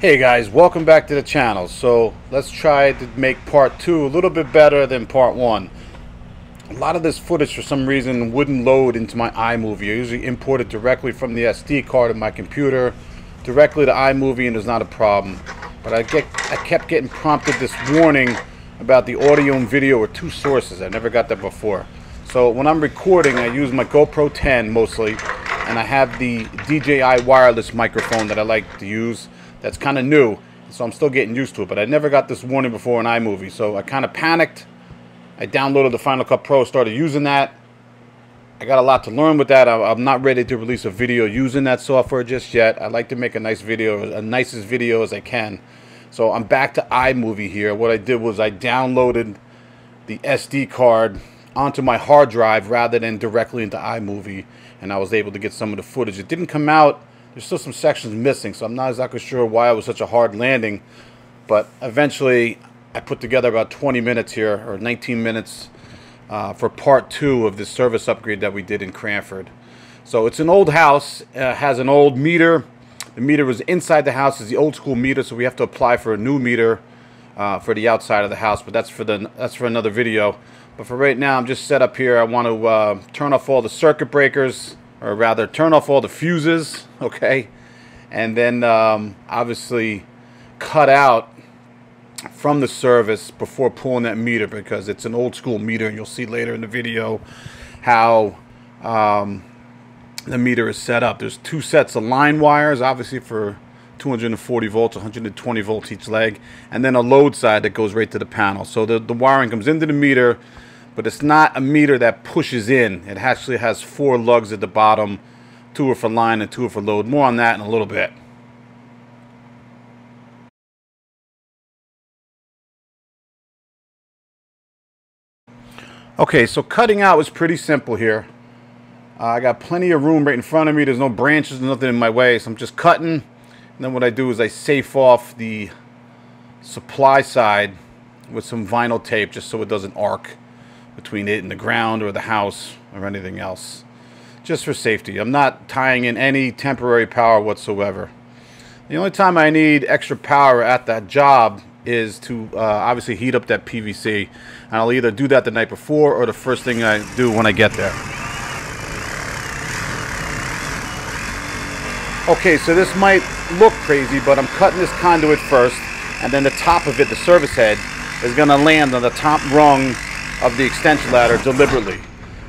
Hey guys, welcome back to the channel. So let's try to make part two a little bit better than part one. A lot of this footage for some reason wouldn't load into my iMovie. I usually import it directly from the SD card of my computer directly to iMovie and there's not a problem. But I get I kept getting prompted this warning about the audio and video are two sources. I never got that before. So when I'm recording, I use my GoPro 10 mostly, and I have the DJI wireless microphone that I like to use that's kind of new. So I'm still getting used to it. But I never got this warning before in iMovie. So I kind of panicked. I downloaded the Final Cut Pro, started using that. I got a lot to learn with that. I'm not ready to release a video using that software just yet. I like to make a nice video, a nicest video as I can. So I'm back to iMovie here. What I did was I downloaded the SD card onto my hard drive rather than directly into iMovie. And I was able to get some of the footage. It didn't come out there's still some sections missing, so I'm not exactly sure why it was such a hard landing. But eventually, I put together about 20 minutes here, or 19 minutes, uh, for part two of this service upgrade that we did in Cranford. So it's an old house, uh, has an old meter. The meter was inside the house, is the old school meter, so we have to apply for a new meter uh, for the outside of the house. But that's for the that's for another video. But for right now, I'm just set up here. I want to uh, turn off all the circuit breakers or rather turn off all the fuses, okay? And then um, obviously cut out from the service before pulling that meter because it's an old school meter and you'll see later in the video how um, the meter is set up. There's two sets of line wires, obviously for 240 volts, 120 volts each leg, and then a load side that goes right to the panel. So the, the wiring comes into the meter, but it's not a meter that pushes in. It actually has four lugs at the bottom. Two are for line and two are for load. More on that in a little bit. Okay, so cutting out was pretty simple here. Uh, I got plenty of room right in front of me. There's no branches, nothing in my way. So I'm just cutting. And then what I do is I safe off the supply side with some vinyl tape just so it doesn't arc between it and the ground or the house or anything else. Just for safety. I'm not tying in any temporary power whatsoever. The only time I need extra power at that job is to uh, obviously heat up that PVC. And I'll either do that the night before or the first thing I do when I get there. Okay, so this might look crazy, but I'm cutting this conduit first, and then the top of it, the service head, is going to land on the top rung of the extension ladder deliberately.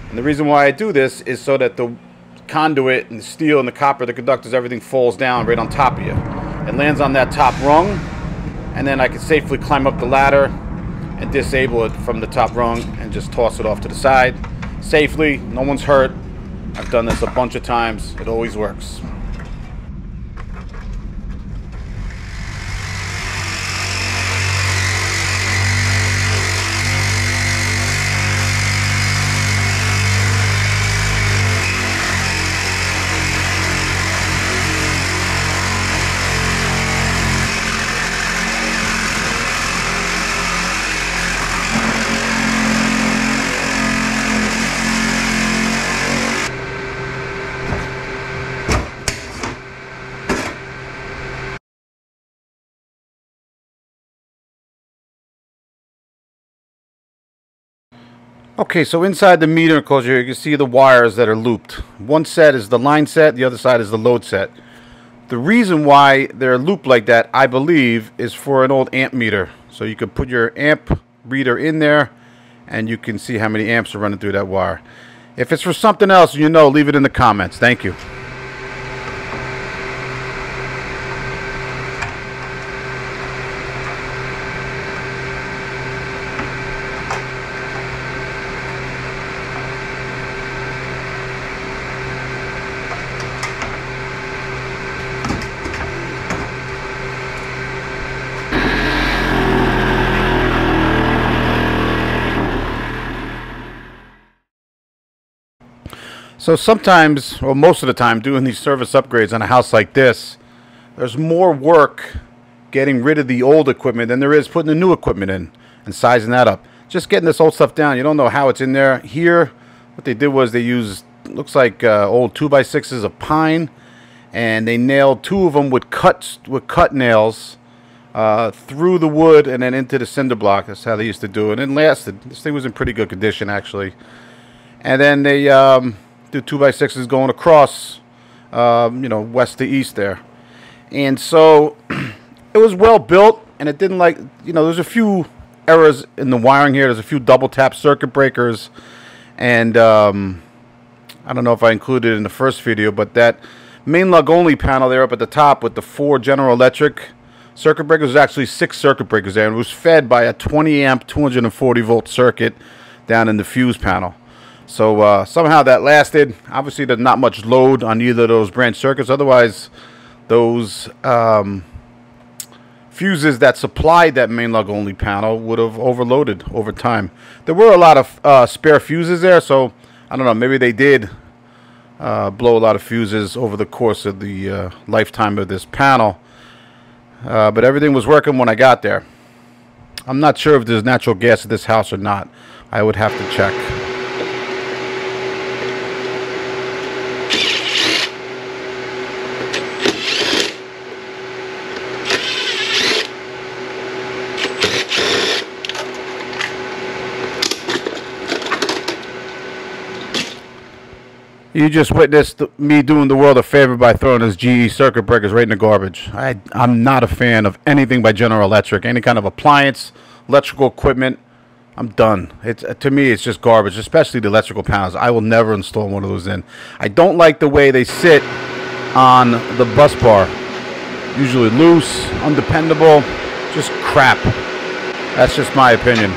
And the reason why I do this is so that the conduit and the steel and the copper, the conductors, everything falls down right on top of you. It lands on that top rung, and then I can safely climb up the ladder and disable it from the top rung and just toss it off to the side safely. No one's hurt. I've done this a bunch of times. It always works. Okay, so inside the meter enclosure, you can see the wires that are looped. One set is the line set, the other side is the load set. The reason why they're looped like that, I believe, is for an old amp meter. So you could put your amp reader in there, and you can see how many amps are running through that wire. If it's for something else, you know, leave it in the comments. Thank you. So sometimes, or most of the time, doing these service upgrades on a house like this, there's more work getting rid of the old equipment than there is putting the new equipment in and sizing that up. Just getting this old stuff down. You don't know how it's in there. Here, what they did was they used, looks like uh, old 2x6s of pine, and they nailed two of them with cut with cut nails uh, through the wood and then into the cinder block. That's how they used to do it. And it lasted. This thing was in pretty good condition actually. And then they um, do two by sixes going across, um, you know, west to east there. And so it was well built, and it didn't like you know. There's a few errors in the wiring here. There's a few double tap circuit breakers, and um, I don't know if I included in the first video, but that main lug only panel there up at the top with the four General Electric circuit breakers was actually six circuit breakers there, and it was fed by a 20 amp, 240 volt circuit down in the fuse panel. So uh, somehow that lasted. Obviously, there's not much load on either of those branch circuits. Otherwise, those um, fuses that supplied that main lug only panel would have overloaded over time. There were a lot of uh, spare fuses there, so I don't know. Maybe they did uh, blow a lot of fuses over the course of the uh, lifetime of this panel. Uh, but everything was working when I got there. I'm not sure if there's natural gas at this house or not. I would have to check. You just witnessed me doing the world a favor by throwing his GE circuit breakers right in the garbage. I, I'm not a fan of anything by General Electric, any kind of appliance, electrical equipment. I'm done. It's uh, to me, it's just garbage, especially the electrical panels. I will never install one of those in. I don't like the way they sit on the bus bar. Usually loose, undependable, just crap. That's just my opinion.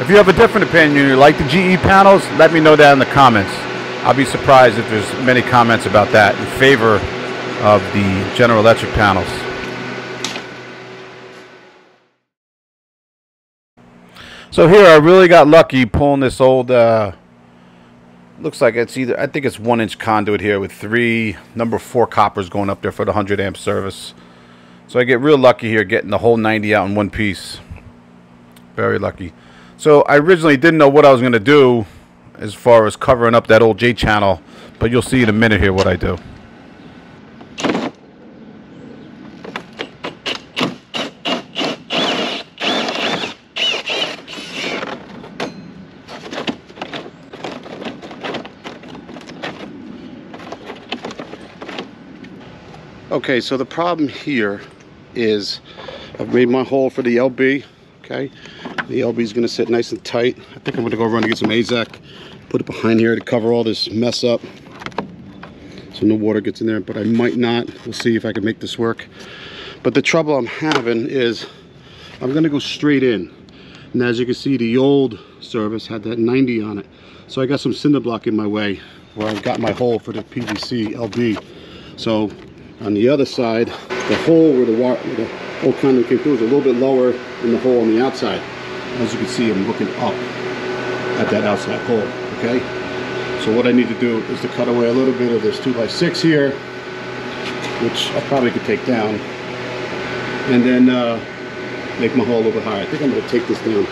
If you have a different opinion, you like the GE panels, let me know that in the comments. I'll be surprised if there's many comments about that in favor of the General Electric panels. So here I really got lucky pulling this old, uh, looks like it's either, I think it's one inch conduit here with three number four coppers going up there for the 100 amp service. So I get real lucky here getting the whole 90 out in one piece. Very lucky. So I originally didn't know what I was going to do as far as covering up that old J channel, but you'll see in a minute here what I do. Okay, so the problem here is I've made my hole for the LB, okay? The LB is gonna sit nice and tight. I think I'm gonna go run and get some AZEK put it behind here to cover all this mess up so no water gets in there but I might not. We'll see if I can make this work. But the trouble I'm having is I'm gonna go straight in. And as you can see the old service had that 90 on it. So I got some cinder block in my way where I've got my hole for the PVC LB so on the other side the hole where the water the whole conduit came through is a little bit lower than the hole on the outside. As you can see I'm looking up at that outside hole okay? So what I need to do is to cut away a little bit of this 2x6 here, which I probably could take down, and then uh, make my hole a little bit higher. I think I'm going to take this down.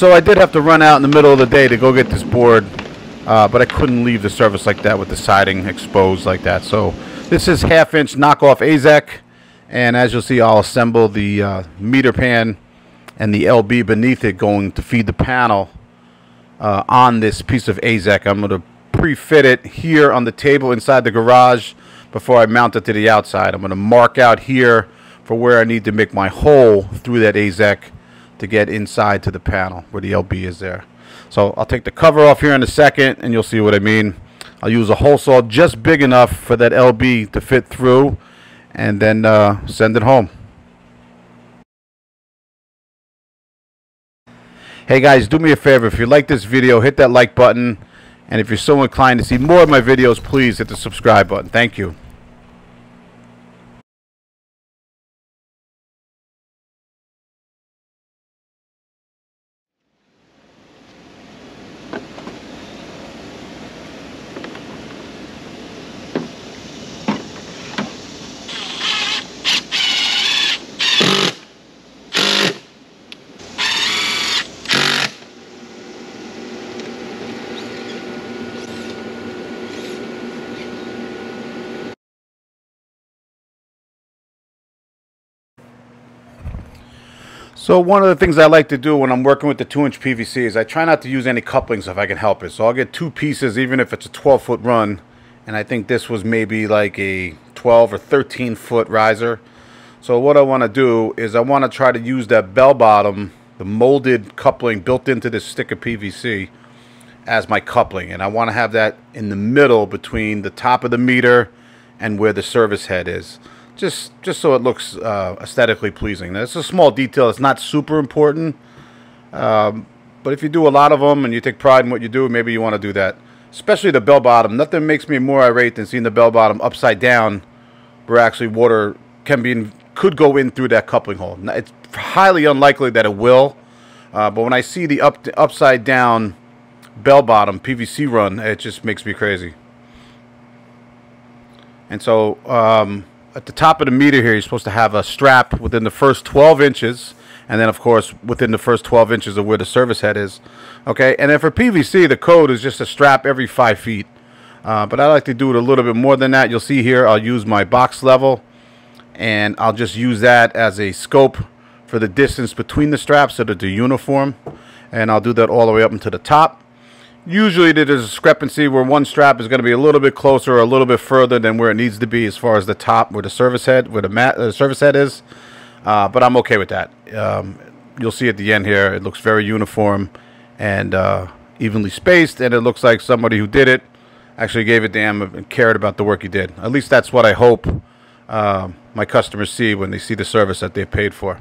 So I did have to run out in the middle of the day to go get this board, uh, but I couldn't leave the surface like that with the siding exposed like that. So This is half inch knockoff AZEK and as you'll see I'll assemble the uh, meter pan and the LB beneath it going to feed the panel uh, on this piece of AZEK. I'm going to pre-fit it here on the table inside the garage before I mount it to the outside. I'm going to mark out here for where I need to make my hole through that AZEK to get inside to the panel where the LB is there. So I'll take the cover off here in a second and you'll see what I mean. I'll use a hole saw just big enough for that LB to fit through and then uh, send it home. Hey guys, do me a favor. If you like this video, hit that like button. And if you're so inclined to see more of my videos, please hit the subscribe button. Thank you. So one of the things I like to do when I'm working with the 2-inch PVC is I try not to use any couplings if I can help it. So I'll get two pieces even if it's a 12-foot run. And I think this was maybe like a 12 or 13-foot riser. So what I want to do is I want to try to use that bell bottom, the molded coupling built into this stick of PVC as my coupling. And I want to have that in the middle between the top of the meter and where the service head is just just so it looks uh, aesthetically pleasing. It's a small detail. It's not super important, um, but if you do a lot of them and you take pride in what you do, maybe you want to do that. Especially the bell bottom. Nothing makes me more irate than seeing the bell bottom upside down, where actually water can be in, could go in through that coupling hole. It's highly unlikely that it will, uh, but when I see the up upside down bell bottom PVC run, it just makes me crazy. And so. Um, at the top of the meter here, you're supposed to have a strap within the first 12 inches, and then of course within the first 12 inches of where the service head is. Okay, and then for PVC, the code is just a strap every five feet. Uh, but I like to do it a little bit more than that. You'll see here, I'll use my box level, and I'll just use that as a scope for the distance between the straps so that they're uniform. And I'll do that all the way up into the top. Usually there's a discrepancy where one strap is going to be a little bit closer or a little bit further than where it needs to be as far as the top where the service head where the mat the service head is. Uh, but I'm okay with that. Um, you'll see at the end here it looks very uniform and uh, evenly spaced and it looks like somebody who did it actually gave a damn and cared about the work he did. At least that's what I hope uh, my customers see when they see the service that they paid for.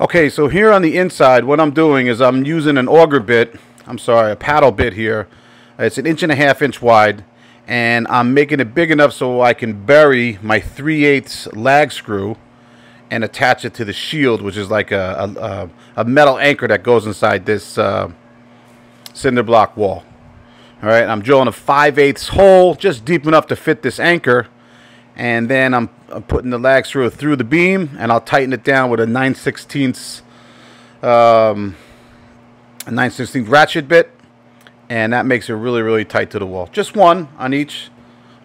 Okay, so here on the inside, what I'm doing is I'm using an auger bit, I'm sorry, a paddle bit here. It's an inch and a half inch wide, and I'm making it big enough so I can bury my 3 8 lag screw and attach it to the shield, which is like a, a, a metal anchor that goes inside this uh, cinder block wall. All right, I'm drilling a 5 8 hole just deep enough to fit this anchor and then I'm, I'm, putting the lag screw through the beam and I'll tighten it down with a 9 16 um, a 9 16 ratchet bit. And that makes it really really tight to the wall. Just one on each.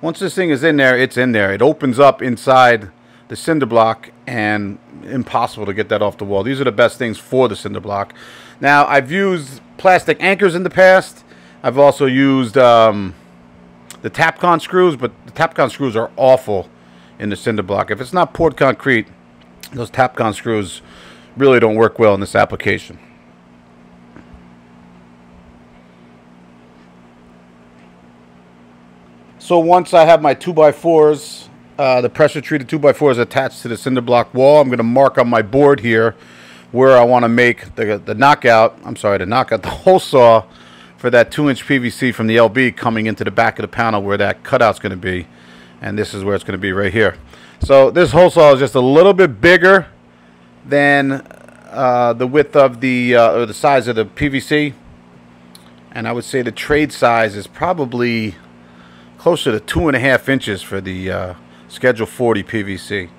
Once this thing is in there it's in there. It opens up inside the cinder block and impossible to get that off the wall. These are the best things for the cinder block. Now I've used plastic anchors in the past. I've also used um, the Tapcon screws, but the Tapcon screws are awful in the cinder block. If it's not poured concrete, those Tapcon screws really don't work well in this application. So once I have my 2x4s, uh, the pressure treated 2x4s attached to the cinder block wall, I'm going to mark on my board here where I want to make the, the knockout, I'm sorry, the knockout, the hole saw for that 2-inch PVC from the LB coming into the back of the panel where that cutout's going to be. And this is where it's going to be right here. So this hole saw is just a little bit bigger than uh, the width of the, uh, or the size of the PVC. And I would say the trade size is probably closer to two and a half inches for the uh, Schedule 40 PVC.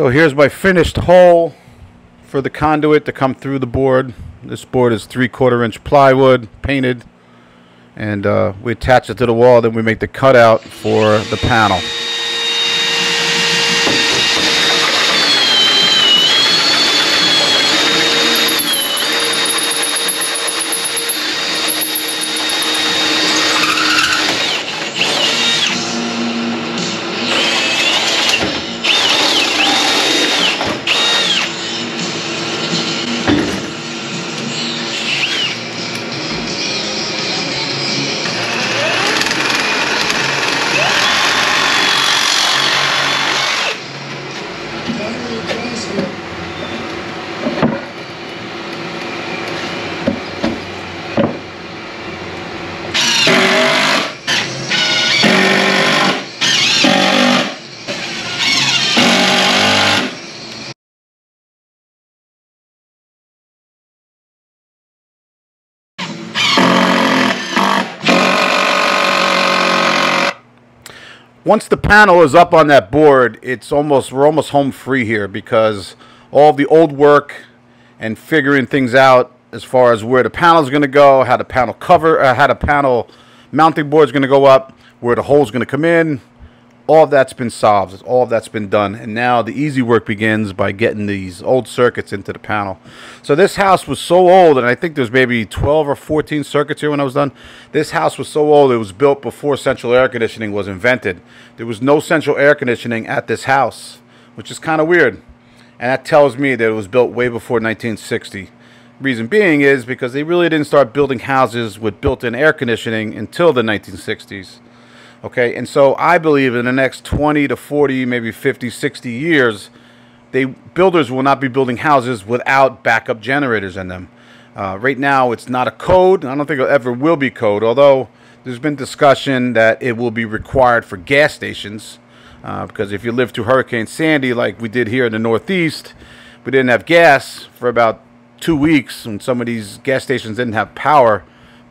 So here's my finished hole for the conduit to come through the board. This board is three quarter inch plywood painted and uh, we attach it to the wall then we make the cutout for the panel. Once the panel is up on that board, it's almost we're almost home free here because all the old work and figuring things out as far as where the panel is going to go, how the panel cover, uh, how the panel mounting board is going to go up, where the hole is going to come in, all of that's been solved. All of that's been done. And now the easy work begins by getting these old circuits into the panel. So this house was so old, and I think there's maybe 12 or 14 circuits here when I was done. This house was so old, it was built before central air conditioning was invented. There was no central air conditioning at this house, which is kind of weird. And that tells me that it was built way before 1960. Reason being is because they really didn't start building houses with built-in air conditioning until the 1960s. Okay, and so I believe in the next 20 to 40, maybe 50, 60 years, they builders will not be building houses without backup generators in them. Uh, right now, it's not a code. I don't think it ever will be code, although there's been discussion that it will be required for gas stations. Uh, because if you live through Hurricane Sandy, like we did here in the Northeast, we didn't have gas for about two weeks, and some of these gas stations didn't have power.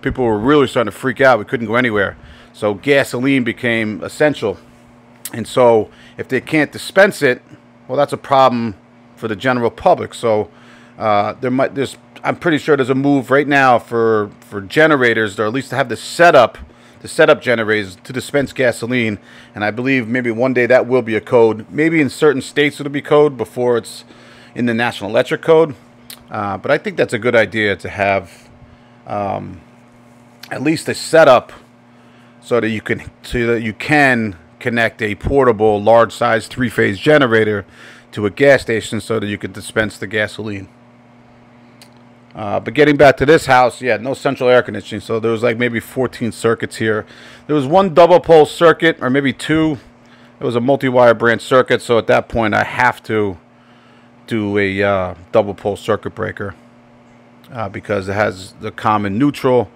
People were really starting to freak out. We couldn't go anywhere. So gasoline became essential. And so if they can't dispense it, well, that's a problem for the general public. So uh, there might there's I'm pretty sure there's a move right now for for generators, or at least to have the setup, the setup generators to dispense gasoline. And I believe maybe one day that will be a code. Maybe in certain states it'll be code before it's in the National Electric Code. Uh, but I think that's a good idea to have um, at least a setup so that you can so that you can connect a portable large size three phase generator to a gas station so that you can dispense the gasoline. Uh, but getting back to this house, yeah, no central air conditioning. So there was like maybe 14 circuits here. There was one double pole circuit, or maybe two. It was a multi-wire branch circuit. So at that point, I have to do a uh, double pole circuit breaker uh, because it has the common neutral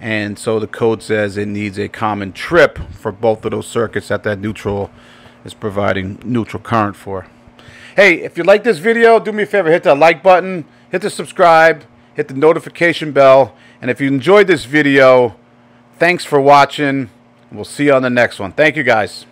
and so the code says it needs a common trip for both of those circuits that that neutral is providing neutral current for. Hey, if you like this video, do me a favor, hit the like button, hit the subscribe, hit the notification bell, and if you enjoyed this video, thanks for watching. We'll see you on the next one. Thank you, guys.